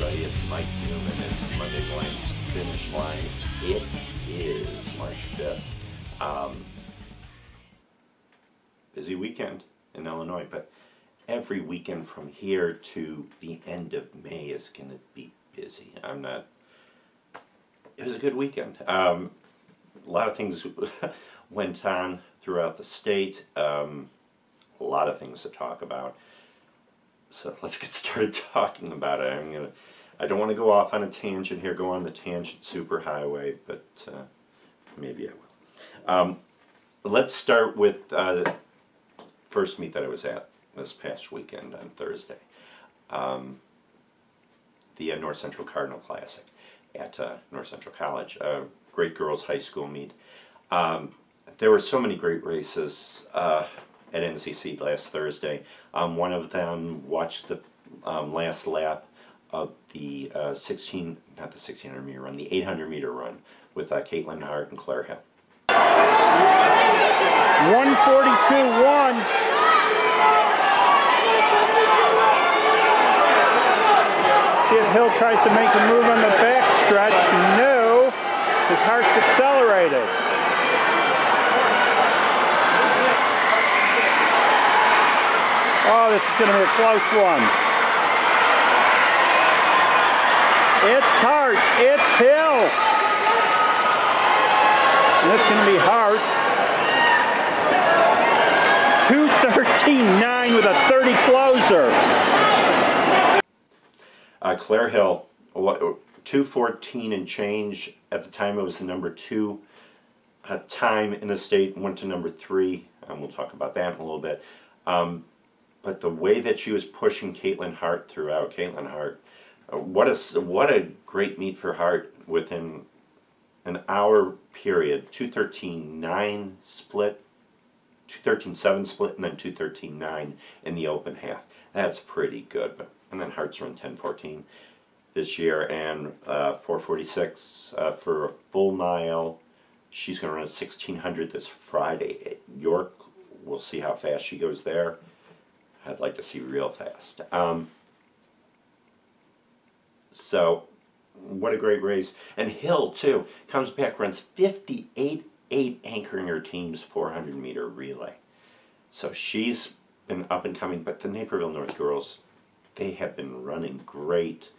everybody. It's Mike Newman. It's Monday morning finish line. It is March 5th. Um, busy weekend in Illinois, but every weekend from here to the end of May is going to be busy. I'm not. It was a good weekend. Um, a lot of things went on throughout the state. Um, a lot of things to talk about. So let's get started talking about it. I'm gonna. I don't want to go off on a tangent here. Go on the tangent superhighway, but uh, maybe I will. Um, let's start with uh, the first meet that I was at this past weekend on Thursday. Um, the uh, North Central Cardinal Classic at uh, North Central College, a great girls high school meet. Um, there were so many great races uh, at NCC last Thursday. Um, one of them watched the um, last lap of the uh, 16, not the 1600 meter run, the 800 meter run with uh, Caitlin Hart and Claire Hill. 142-1. See if Hill tries to make a move on the back stretch. No. His heart's accelerated. Oh, this is going to be a close one. It's Hart. It's Hill. And it's going to be Hart. 213.9 with a 30 closer. Uh, Claire Hill, 214 and change. At the time, it was the number two uh, time in the state, went to number three. And we'll talk about that in a little bit. Um, but the way that she was pushing Caitlin Hart throughout, Caitlin Hart, uh, what a what a great meet for Hart within an hour period. 213.9 split, 213.7 split, and then 213.9 in the open half. That's pretty good. But and then Hart's run 10.14 this year, and uh, 446 uh, for a full mile. She's going to run a 1600 this Friday at York. We'll see how fast she goes there. I'd like to see real fast. Um, so, what a great race. And Hill, too, comes back, runs 58 8 anchoring her team's 400 meter relay. So she's been up and coming, but the Naperville North girls, they have been running great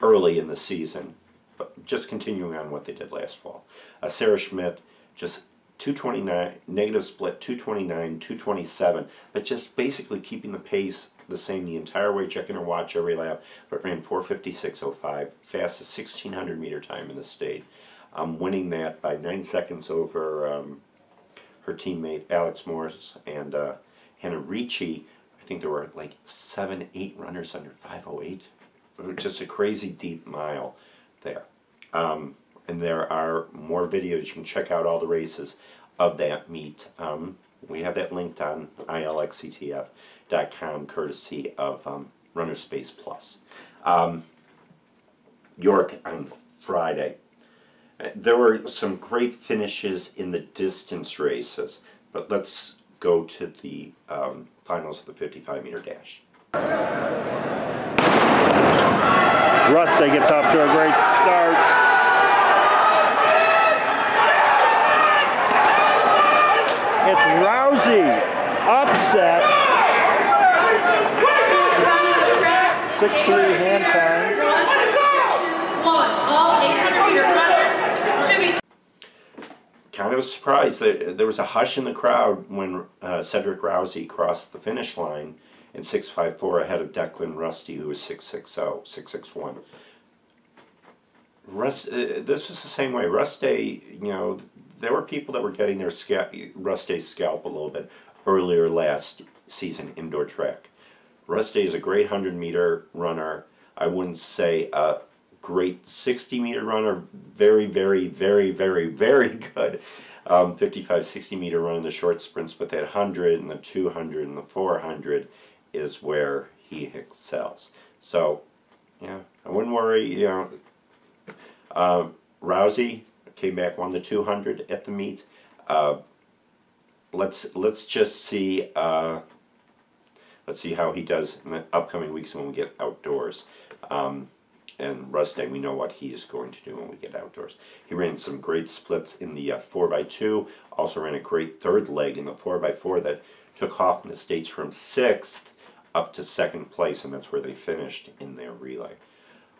early in the season, but just continuing on what they did last fall. Uh, Sarah Schmidt, just 229, negative split, 229, 227, but just basically keeping the pace the same the entire way, checking her watch every lap, but ran 456.05, fastest 1600 meter time in the state. Um, winning that by nine seconds over um, her teammate Alex Morris and uh, Hannah Ricci. I think there were like seven, eight runners under 508. Just a crazy deep mile there. Um, and there are more videos. You can check out all the races of that meet. Um, we have that linked on ilxctf.com, courtesy of um, Runner Space Plus. Um, York on Friday. There were some great finishes in the distance races, but let's go to the um, finals of the 55 meter dash. Rusta gets off to a great start. Rousey upset. 6-3 hand time. One, all 800 meter runners should be kind of surprised that there was a hush in the crowd when uh, Cedric Rousey crossed the finish line in 6.54 ahead of Declan Rusty, who was 6.60, 6.61. Rust, uh, this was the same way. Rusty, you know, there were people that were getting their scalp, Rusty's scalp a little bit earlier last season indoor track. Rusty is a great 100 meter runner. I wouldn't say a great 60 meter runner. Very, very, very, very, very good. Um, 55, 60 meter run in the short sprints, but that 100 and the 200 and the 400 is where he excels. So, yeah, I wouldn't worry. You know, uh, Rousey came back, won the 200 at the meet. Uh, let's let's just see. Uh, let's see how he does in the upcoming weeks when we get outdoors. Um, and Rustang, we know what he is going to do when we get outdoors. He ran some great splits in the uh, 4x2, also ran a great third leg in the 4x4 that took Hoffman Estates from 6th up to second place, and that's where they finished in their relay.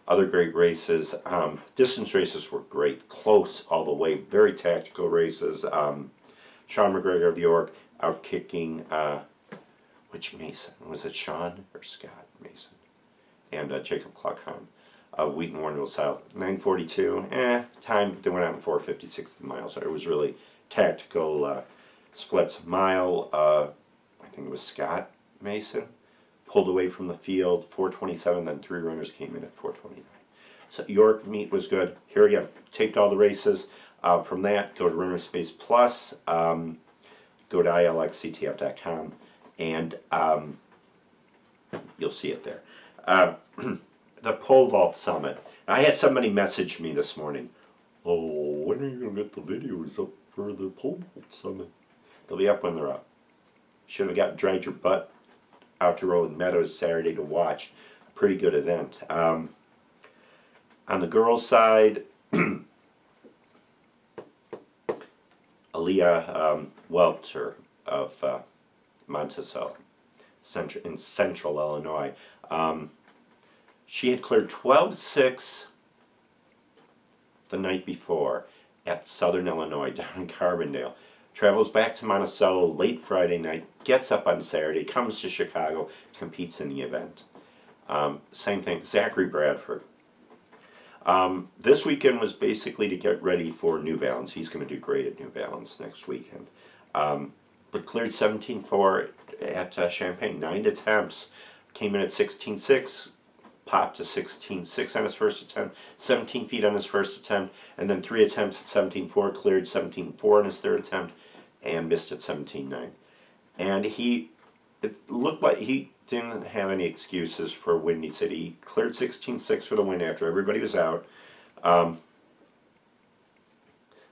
Other great races, um, distance races were great, close all the way, very tactical races. Um, Sean McGregor of York out kicking, uh, which Mason? Was it Sean or Scott Mason? And uh, Jacob Kluckheim of Wheaton Warrenville South. 942, eh, time, they went out in 456 miles. So it was really tactical uh, splits. Mile, uh, I think it was Scott Mason, pulled away from the field, 427, then three runners came in at 429. So York meet was good. Here again, taped all the races. Uh, from that, go to Runner Space Plus, um, go to ilxctf.com, and um, you'll see it there. Uh, the pole vault summit. I had somebody message me this morning. Oh, when are you gonna get the videos up for the pole vault summit? They'll be up when they're up. Should have got dragged your butt out to Rolling Meadows Saturday to watch. A pretty good event. Um, on the girls' side, Aaliyah um, Welter of uh, Monticello, central, in central Illinois. Um, she had cleared 12-6 the night before at Southern Illinois down in Carbondale. Travels back to Monticello late Friday night, gets up on Saturday, comes to Chicago, competes in the event. Um, same thing, Zachary Bradford. Um, this weekend was basically to get ready for New Balance. He's going to do great at New Balance next weekend. Um, but cleared 17.4 at uh, Champaign. Nine attempts. Came in at 16.6. Popped to 16.6 on his first attempt. 17 feet on his first attempt. And then three attempts at 17.4. Cleared 17.4 on his third attempt. And missed at 17.9. And he, it looked like he didn't have any excuses for Windy City. He cleared 16.6 for the win after everybody was out. Um,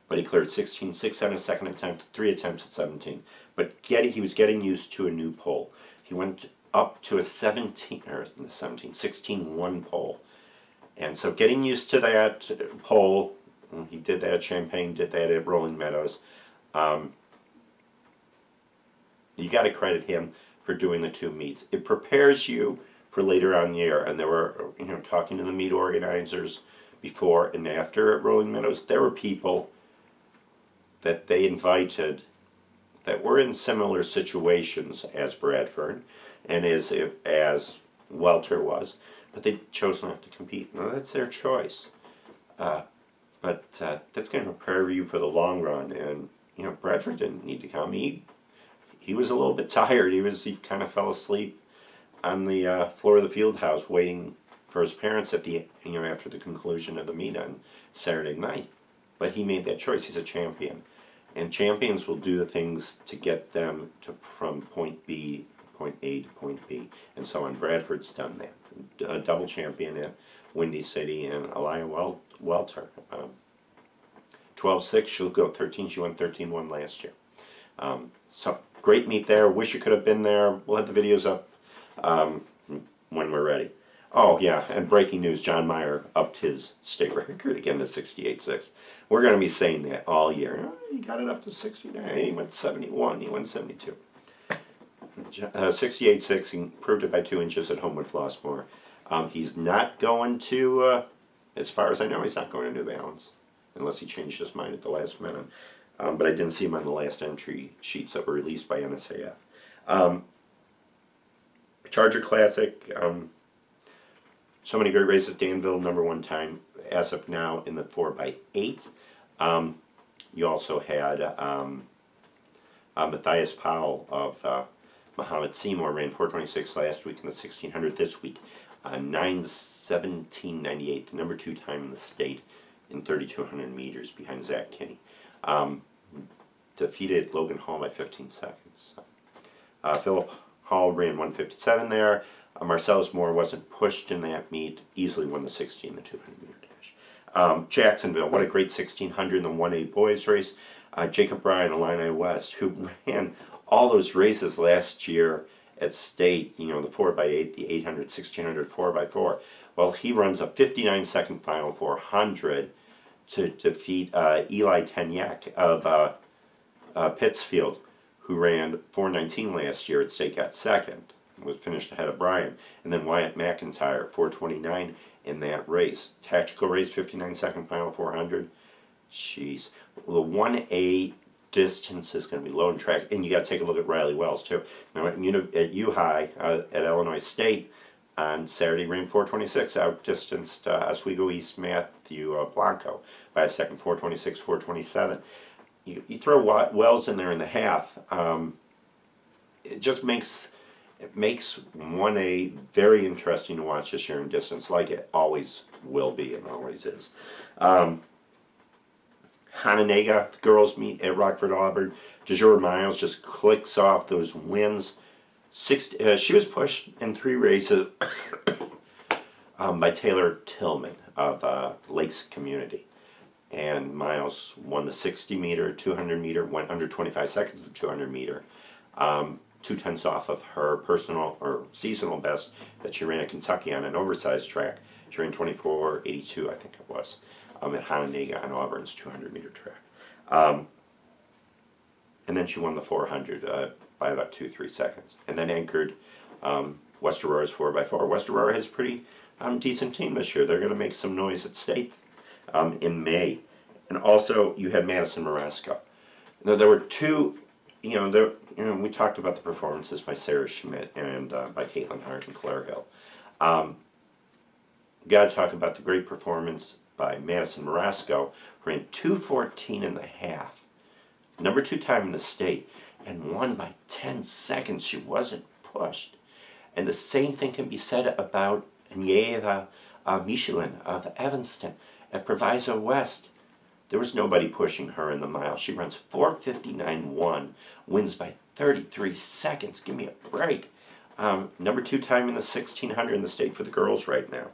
but he cleared 16.6 on his second attempt, three attempts at 17. But get, he was getting used to a new pole. He went up to a 17, or 17, 16-1 pole. And so getting used to that pole, he did that at Champaign did that at Rolling Meadows. Um, you got to credit him for doing the two meets. It prepares you for later on the year. And there were, you know, talking to the meet organizers before and after at Rolling Meadows, there were people that they invited that were in similar situations as Bradford and as as Welter was, but they chose not to compete. Now that's their choice. Uh, but uh, that's going to prepare you for the long run. And you know, Bradford didn't need to come. He he was a little bit tired. He was he kind of fell asleep on the uh, floor of the field house waiting for his parents at the you know after the conclusion of the meet on Saturday night. But he made that choice. He's a champion, and champions will do the things to get them to from point B, point A to point B, and so on. Bradford's done that. A double champion at Windy City and Elia Wel- Welter. Um, 12-6, she'll go 13. She won 13-1 last year. Um, so great meet there. Wish you could have been there. We'll have the videos up um, when we're ready. Oh yeah, and breaking news: John Meyer upped his state record again to 68.6. We're going to be saying that all year. Oh, he got it up to 69. He went 71. He went 72. Uh, 68.6. He improved it by two inches at Homewood Flossmoor. Um, he's not going to, uh, as far as I know, he's not going to New Balance unless he changed his mind at the last minute. Um, but I didn't see him on the last entry sheets that were released by NSAF. Um, Charger Classic, um, so many great races. Danville, number one time, as of now, in the 4x8. Um, you also had um, uh, Matthias Powell of uh, Muhammad Seymour ran 426 last week in the 1600 this week. Uh, 917.98, the number two time in the state in 3,200 meters behind Zach Kinney. Um, defeated Logan Hall by 15 seconds. Uh, Philip Hall ran 157 there. Uh, Marcellus Moore wasn't pushed in that meet, easily won the 60 and the 200 meter dash. Um, Jacksonville, what a great 1600 in the 1A boys race. Uh, Jacob Bryan, Illini West, who ran all those races last year at state, you know, the 4x8, the 800, 1600, 4x4, Well, he runs a 59 second final 400 to defeat uh, Eli Tenyak of uh, uh, Pittsfield, who ran 419 last year at state, got second, was finished ahead of Bryan, and then Wyatt McIntyre 429 in that race. Tactical race, 59 second final 400. Jeez, the 1A distance is going to be low in track, and you got to take a look at Riley Wells too. Now at, at U High uh, at Illinois State on Saturday, ran 426, outdistanced uh, Oswego East Matthew uh, Blanco by a second, 426, 427. You, you throw Wells in there in the half, um, it just makes it makes 1A very interesting to watch this year in distance, like it always will be and always is. Um, Hononegah girls meet at Rockford Auburn. DeJour Miles just clicks off those wins. Six, uh, she was pushed in three races um, by Taylor Tillman of uh, Lakes Community. And Miles won the 60 meter, 200 meter, went under 25 seconds the 200 meter. Um, two tenths off of her personal or seasonal best that she ran at Kentucky on an oversized track. She ran 24.82, I think it was, um, at Hononegah on Auburn's 200 meter track. Um, and then she won the 400 uh, by about two, three seconds. And then anchored um, West Aurora's 4x4. West Aurora has a pretty um, decent team this year. They're going to make some noise at state um, in May. And also, you had Madison Marasco. Now, there were two, you know, there, you know, we talked about the performances by Sarah Schmidt and uh, by Caitlin Hart and Claire Hill. Um, Got to talk about the great performance by Madison Marasco, who ran 214 and a half, number two time in the state, and won by 10 seconds. She wasn't pushed. And the same thing can be said about Nieva uh, Michelin of Evanston at Proviso West. There was nobody pushing her in the mile. She runs 459.1, wins by 33 seconds. Give me a break. Um, number two time in the 1600 in the state for the girls right now.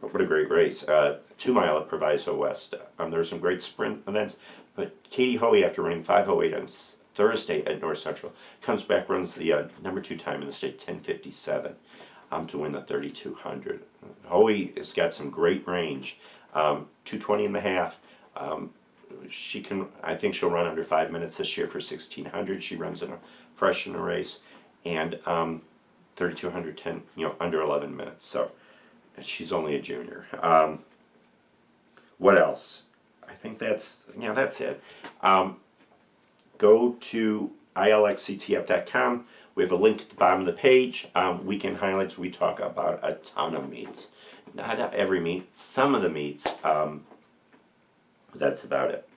What a great race. Uh, two mile at Proviso West. Um, there were some great sprint events, but Katie Hoey, after running 508 on Thursday at North Central, comes back, runs the uh, number two time in the state, 1057, um, to win the 3200. Hoey has got some great range. Um, 220 and a half. Um, she can, I think she'll run under five minutes this year for 1600. She runs in a fresh in a race. And um, 3200, 10, you know, under 11 minutes. So she's only a junior. Um, what else? I think that's, yeah, that's it. Um, go to ilxctf.com. We have a link at the bottom of the page. Um, weekend highlights, we talk about a ton of meets. Not every meet, some of the meets. Um, that's about it.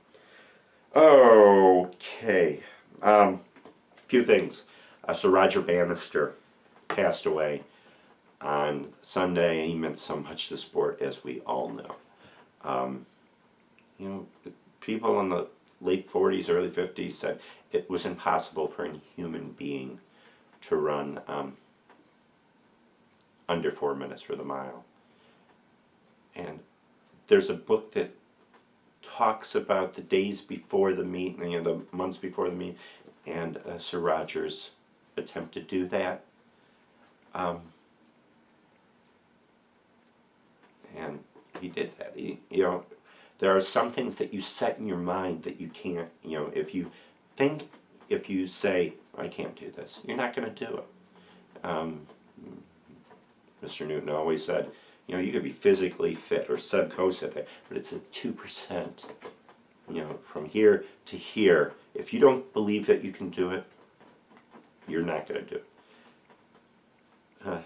Okay. Um, few things. Uh, so Roger Bannister passed away on Sunday, and he meant so much to sport, as we all know. Um, you know, people in the late 40s, early 50s said it was impossible for a human being to run um, under four minutes for the mile. And there's a book that talks about the days before the meet, you know, the months before the meet, and uh, Sir Roger's attempt to do that. Um, and he did that. He, you know, there are some things that you set in your mind that you can't. You know, if you think, if you say, "I can't do this," you're not going to do it. Um, Mr. Newton always said, you know, you could be physically fit, or said that, but it's a two percent. You know, from here to here. If you don't believe that you can do it, you're not going to do it. Uh,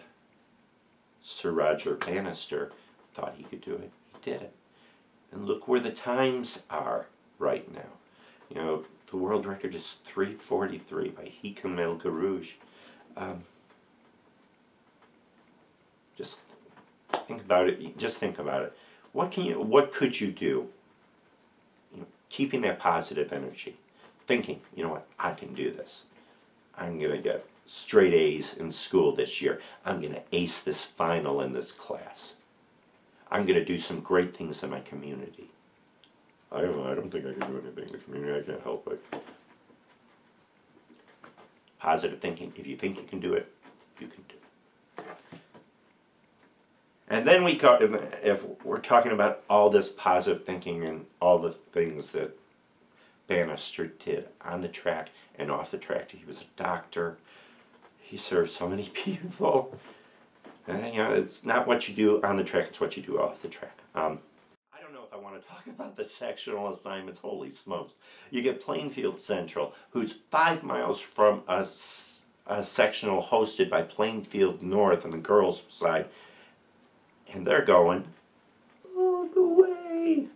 Sir Roger Bannister thought he could do it. He did it. And look where the times are right now. You know, the world record is 343 by Hicham El Guerrouj. Um, just think about it. Just think about it. What can you? What could you do? You know, keeping that positive energy, thinking, you know what, I can do this. I'm gonna get straight A's in school this year. I'm gonna ace this final in this class. I'm gonna do some great things in my community. I don't, I don't think I can do anything in the community. I can't help it. Positive thinking. If you think you can do it, you can do it. And then we got, if we're talking about all this positive thinking and all the things that Bannister did on the track and off the track, he was a doctor. He served so many people. And, you know, it's not what you do on the track; it's what you do off the track. Um, I don't know if I want to talk about the sectional assignments. Holy smokes! You get Plainfield Central, who's five miles from a sectional hosted by Plainfield North on the girls' side, and they're going all the way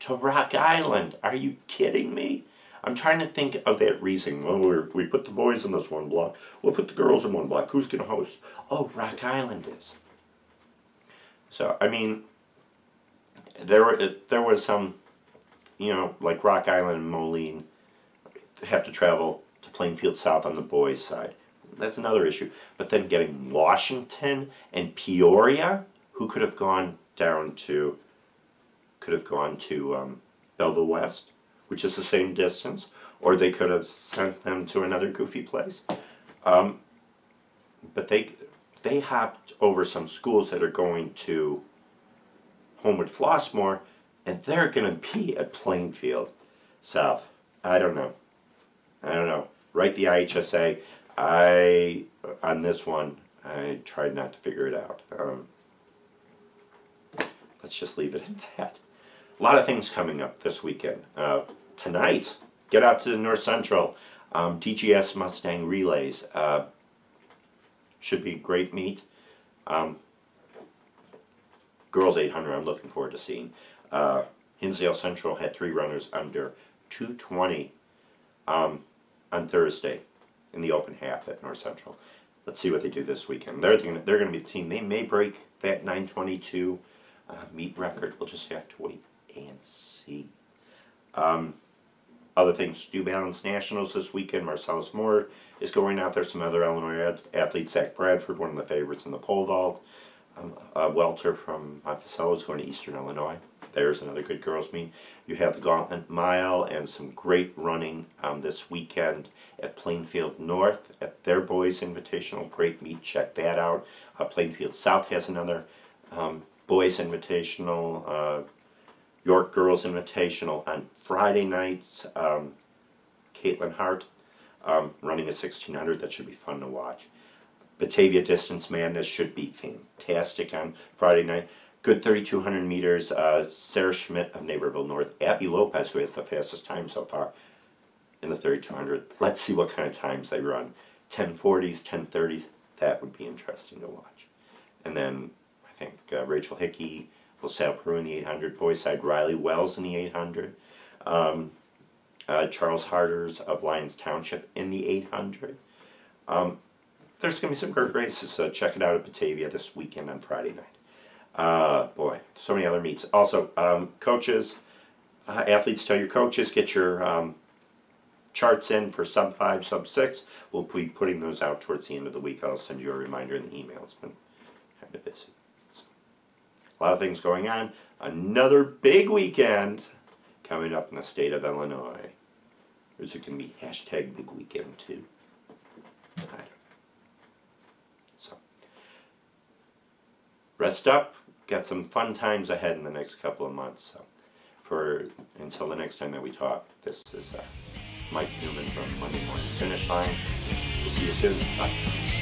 to Rock Island. Are you kidding me? I'm trying to think of that reason. Well, we're, we put the boys in this one block. We'll put the girls in one block. Who's going to host? Oh, Rock Island is. So, I mean, there were, there was some, you know, like Rock Island and Moline have to travel to Plainfield South on the boys' side. That's another issue. But then getting Washington and Peoria, who could have gone down to, could have gone to um, Belleville West, which is the same distance, or they could have sent them to another goofy place. Um, but they they hopped over some schools that are going to Homewood Flossmoor, and they're going to be at Plainfield South. I don't know. I don't know. Write the IHSA. I on this one. I tried not to figure it out. Um, let's just leave it at that. A lot of things coming up this weekend. Uh, tonight, get out to the North Central. Um, Mustang Relays. Uh, should be great meet. Um, girls 800, I'm looking forward to seeing. Uh, Hinsdale Central had three runners under 220 um, on Thursday in the open half at North Central. Let's see what they do this weekend. They're gonna, they're going to be the team. They may break that 922 uh, meet record. We'll just have to wait and see. Um, other things, New Balance Nationals this weekend. Marcellus Moore is going out there. Some other Illinois athletes, Zach Bradford, one of the favorites in the pole vault. Um, uh, Welter from Monticello is going to Eastern Illinois. There's another good girls meet. You have the Gauntlet Mile and some great running um, this weekend at Plainfield North at their boys invitational. Great meet. Check that out. Uh, Plainfield South has another um, boys invitational. Uh, York Girls Invitational on Friday nights. Um, Caitlin Hart um, running a 1600. That should be fun to watch. Batavia Distance Madness should be fantastic on Friday night. Good 3,200 meters. Uh, Sarah Schmidt of Naperville North. Abby Lopez, who has the fastest time so far in the 3,200. Let's see what kind of times they run. 1040s, 1030s. That would be interesting to watch. And then I think uh, Rachel Hickey, LaSalle Peru in the 800. Boys side, Riley Wells in the 800. Um, uh, Charles Harders of Lyons Township in the 800. Um, there's going to be some great races, so check it out at Batavia this weekend on Friday night. Uh, boy, so many other meets. Also, um, coaches, uh, athletes, tell your coaches, get your um, charts in for sub 5, sub 6. We'll be putting those out towards the end of the week. I'll send you a reminder in the email. It's been kind of busy. So, a lot of things going on. Another big weekend coming up in the state of Illinois. Is it going to be hashtag big weekend too? So, rest up. Got some fun times ahead in the next couple of months. So, for until the next time that we talk, this is uh, Mike Newman from Monday Morning Finish Line. We'll see you soon. Bye.